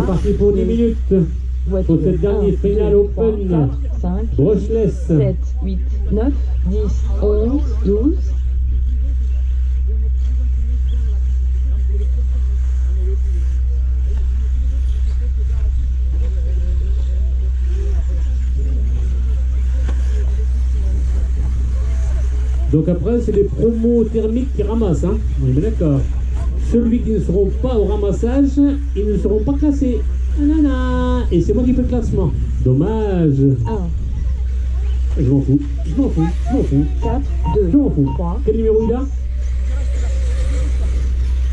c'est parti pour 10 minutes. Pour cette dernière 1, finale 2, 3, open. 4, 5, Brocheless. 7, 8, 9, 10, 11, 12. Donc après, c'est les promos thermiques qui ramassent. Hein. On est bien d'accord. Celui qui ne seront pas au ramassage, ils ne seront pas classés. Nanana. Et c'est moi qui fais le classement. Dommage. 1, Je m'en fous. Je m'en fous. Je m'en fous. 4, Je 2, m'en fous. 3, Quel numéro il a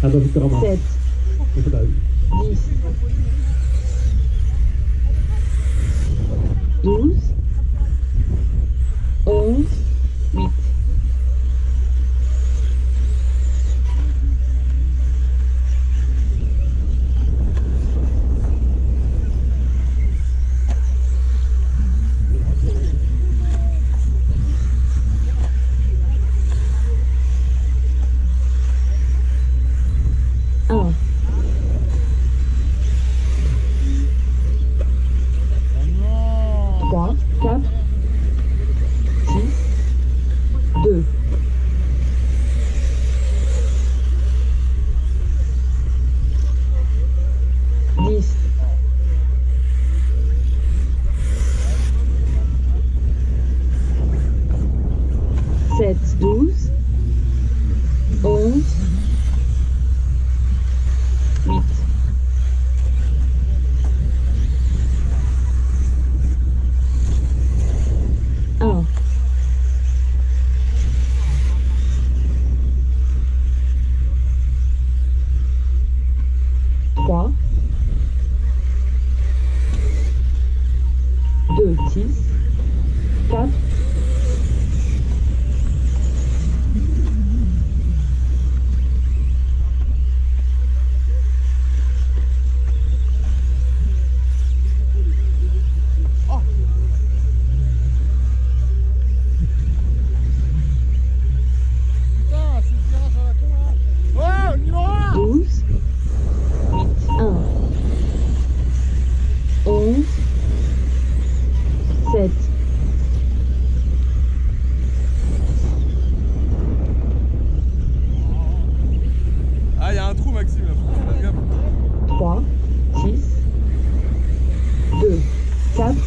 Ah bah, tu te ramasses. 7, C'est pas grave. 10, 3, 4, 6, 2. Sept, douze. Ки. Dad?